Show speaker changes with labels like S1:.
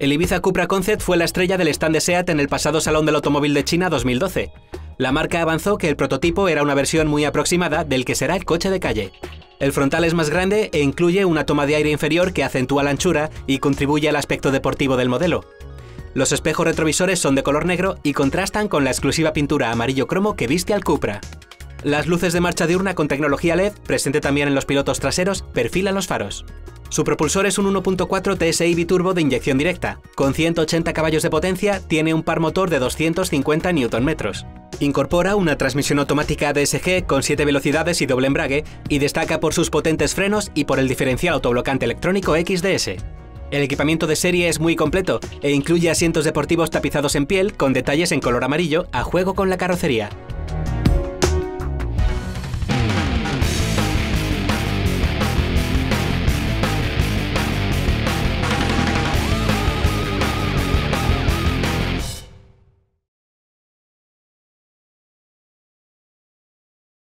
S1: El Ibiza Cupra Concept fue la estrella del stand de SEAT en el pasado Salón del Automóvil de China 2012. La marca avanzó que el prototipo era una versión muy aproximada del que será el coche de calle. El frontal es más grande e incluye una toma de aire inferior que acentúa la anchura y contribuye al aspecto deportivo del modelo. Los espejos retrovisores son de color negro y contrastan con la exclusiva pintura amarillo cromo que viste al Cupra. Las luces de marcha diurna con tecnología LED, presente también en los pilotos traseros, perfilan los faros. Su propulsor es un 1.4 TSI biturbo de inyección directa. Con 180 caballos de potencia, tiene un par motor de 250 Nm. Incorpora una transmisión automática DSG con 7 velocidades y doble embrague y destaca por sus potentes frenos y por el diferencial autoblocante electrónico XDS. El equipamiento de serie es muy completo e incluye asientos deportivos tapizados en piel con detalles en color amarillo a juego con la carrocería.